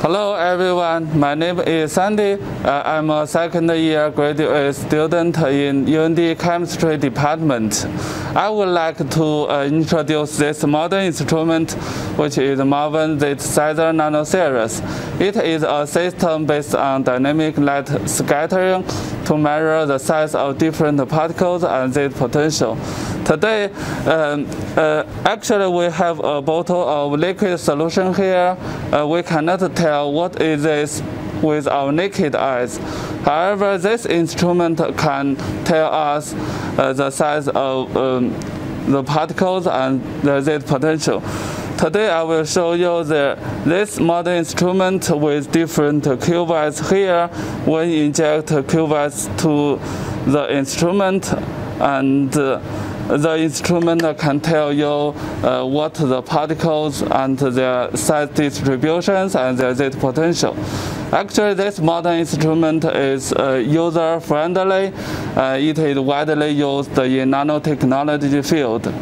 Hello everyone, my name is Sandy. Uh, I'm a second year graduate student in UND Chemistry Department. I would like to uh, introduce this modern instrument which is Malvern Zetasizer Nano Series. It is a system based on dynamic light scattering to measure the size of different particles and their potential. Today, um, uh, actually we have a bottle of liquid solution here. Uh, we cannot tell what is this with our naked eyes. However, this instrument can tell us uh, the size of um, the particles and their potential. Today I will show you the, this modern instrument with different cuvettes here. We inject cuvettes to the instrument and uh, the instrument can tell you uh, what the particles and their size distributions and their zeta potential. Actually, this modern instrument is uh, user-friendly. Uh, it is widely used in nanotechnology field.